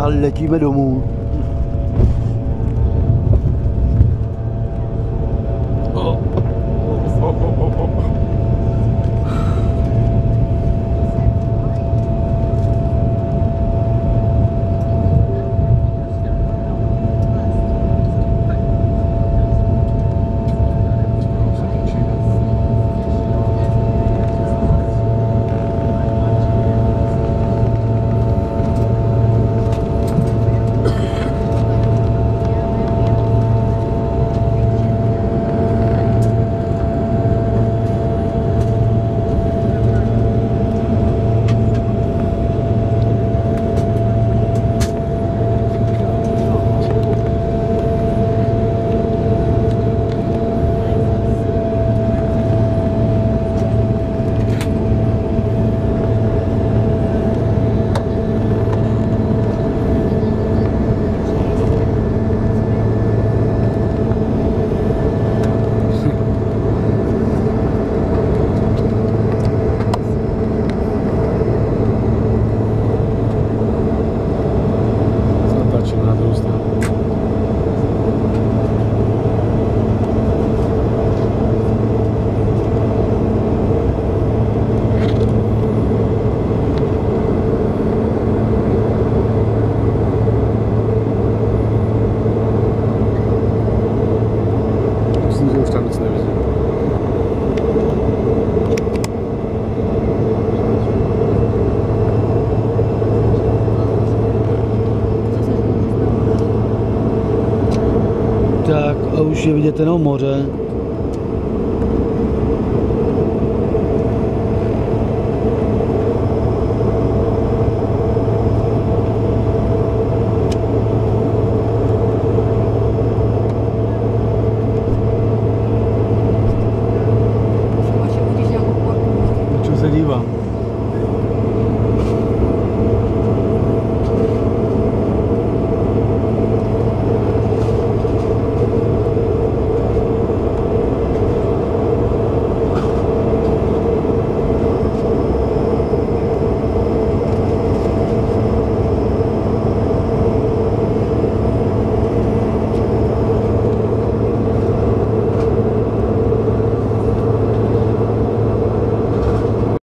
على الجبل už je vidět jenom moře.